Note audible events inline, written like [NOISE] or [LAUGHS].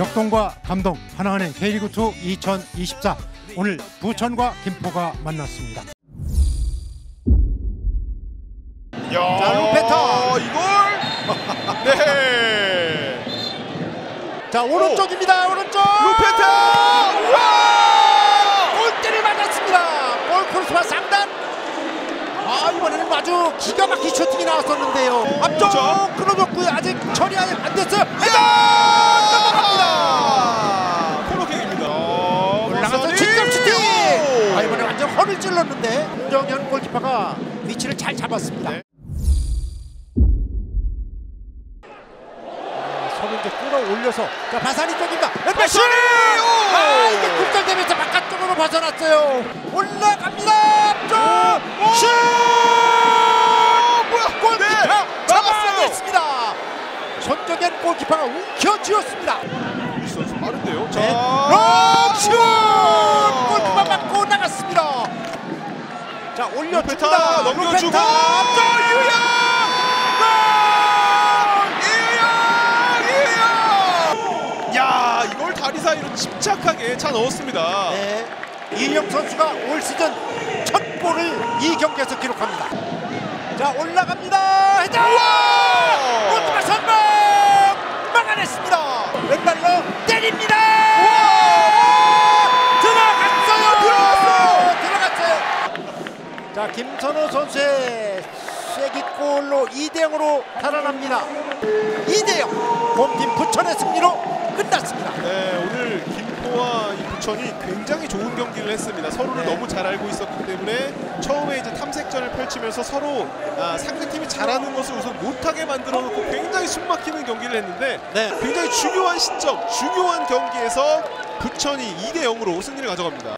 역동과 감동 하나은행 K리그2 2024 오늘 부천과 김포가 만났습니다. 야, 자, 루페터. 이걸 [LAUGHS] 네. 자 오른쪽입니다 오른쪽 루페타! 와! 골대를 맞았습니다 골 크로스와 상단 아 이번에는 아주 기가 막힌 슈팅이 나왔었는데요 앞쪽 그렇죠. 끊어줬고요 아직 처리 안 됐어요 헤더 넘어갑니다 코너킥입니다. 올라가서 직접 슈팅 아 허를 찔렀는데 김정현 골키퍼가 위치를 잘 잡았습니다 네. 아, 손을 이제 끌어올려서 자 바사리 쪽입니다! 오! 아 이게 굴절되면서 바깥쪽으로 벗어났어요 올라갑니다 앞쪽 슛! 뭐야? 골키퍼 네, 잡아내겠습니다 손정현 골키퍼가 움켜쥐었습니다 이 선수 빠른데요. 자, 네. 자. 루페타 넘겨주고 유영! 야, 이걸 다리 사이로 침착하게 차 넣었습니다. 네. 이영 선수가 올 시즌 첫 골을 이 경기에서 기록합니다. 자 올라갑니다. 헤더! 자 김선호 선수의 쐐기골로 2대 0으로 달아납니다. 2대 0. 홈팀 부천의 승리로 끝났습니다. 네, 오늘 김포와 이 부천이 굉장히 좋은 경기를 했습니다. 서로를 네. 너무 잘 알고 있었기 때문에 처음에 이제 탐색전을 펼치면서 서로 아, 상대팀이 잘하는 것을 우선 못하게 만들어 놓고 굉장히 숨막히는 경기를 했는데 네. 굉장히 중요한 시점, 중요한 경기에서 부천이 2대 0으로 승리를 가져갑니다.